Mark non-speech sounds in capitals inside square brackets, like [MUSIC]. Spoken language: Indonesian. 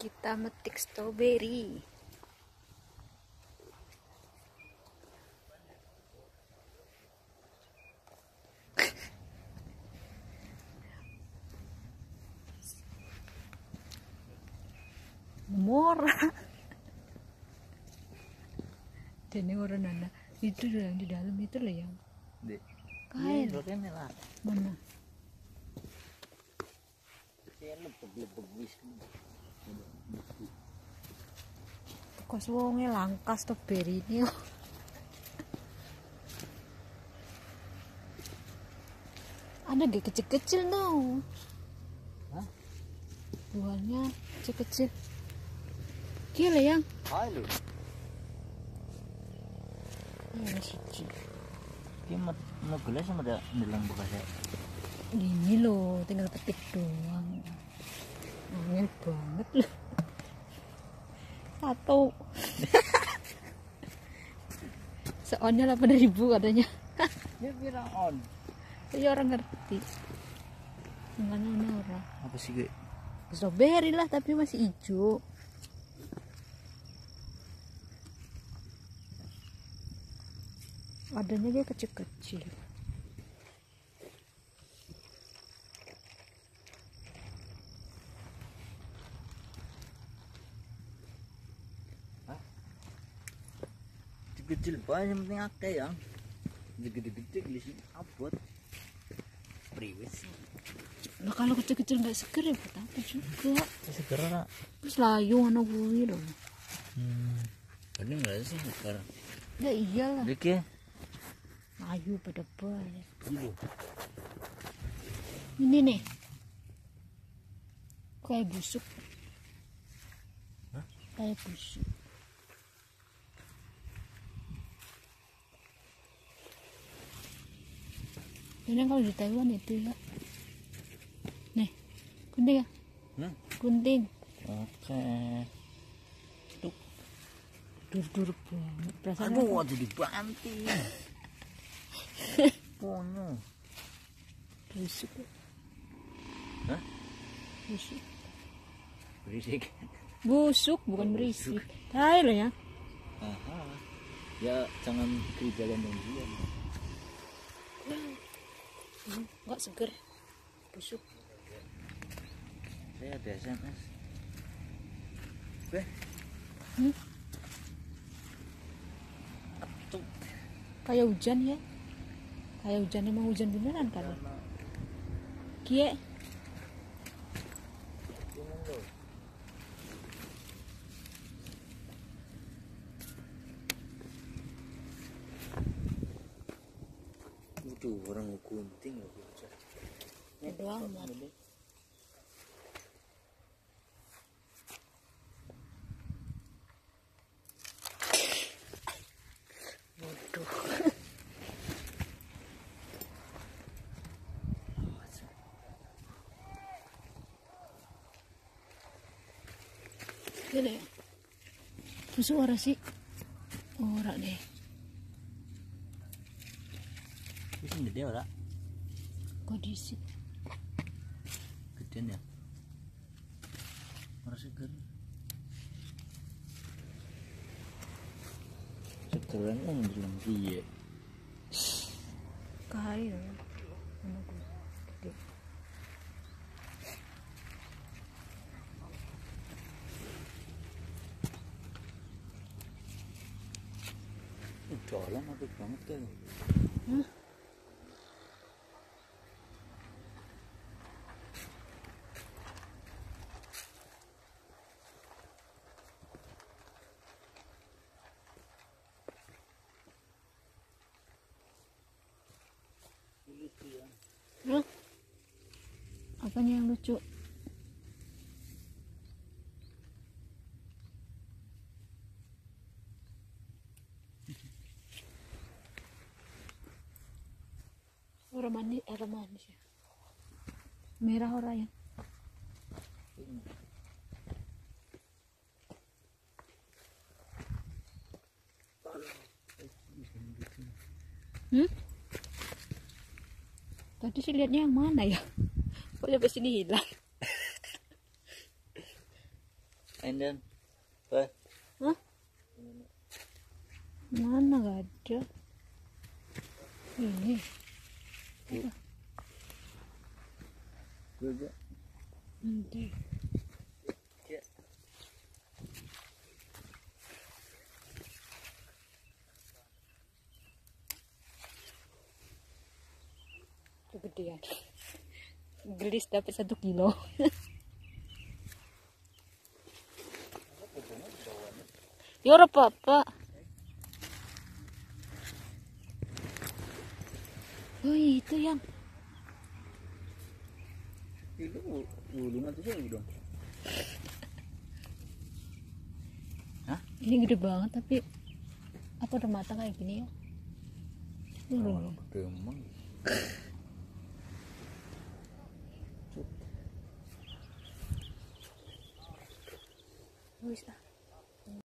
kita metik stroberi murah dan ini orang nana. Itu yang di dalam itu loh yang. Kain. Iya, mana Kos wonge langka stroberi ini ada gak kecil-kecil dong Hah? buahnya kecil-kecil. Gila yang. Hai lu. ini suci Ki mau gelas sama ada ndelang bekasnya. gini loh tinggal petik doang angin banget. Loh [LAUGHS] satu. [LAUGHS] Seonnya 8 ribu katanya. [LAUGHS] Ya kira on. tapi orang ngerti. Mana mana orang. Apa sih gue? strawberry lah tapi masih hijau. Adanya dia kecil-kecil Kecil banyak yang penting akeh ya. Gede-gede di sini abot. Priwes. nah kalau kecil-kecil nggak seger ya buat apa juga Segera nak. terus layu anak gue loh Hmm. Ini enggak sih sekarang. ya iyalah Dike. layu pada balik Iya. ini nih kayak busuk Hah? kayak busuk ini kalau di Taiwan itu ya nih gunting ya Hmm. gunting Oke. dur-dur banget perasaan Aduh, ada dibanting. Pono. [LAUGHS] busuk Hah? busuk Berisik. busuk bukan berisik tai loh ya Aha. Ya jangan ke jalan yang dia. Nggak seger busuk Saya ada SMS. Beh. Hmm? Tuh. kayak hujan ya kayak hujan emang hujan beneran kan kie Itu orang gunting loh. Waduh. Gila ya. Busuk ora sih? Ora deh. Bisa gede ora? Kondisi. Gedean ya. Ora seger. Segeran kan bilang dia. Kaya. Ano ko? Gede. Udah lah apik banget kan. Hah? Hah? Apanya yang lucu? Orang manis, orang manis ya. Merah orang ya. Hmm? Tadi sih lihatnya yang mana ya? Kok sampai sini hilang? And then, Hah? Mana gak ada? Ini. gue juga. Kegedean. Gelis dapat satu kilo. Ya ora apa-apa. Oh itu yang Itu gulungan tuh sih dong. ini gede banget tapi apa udah matang kayak gini ya? Oh, gede 为啥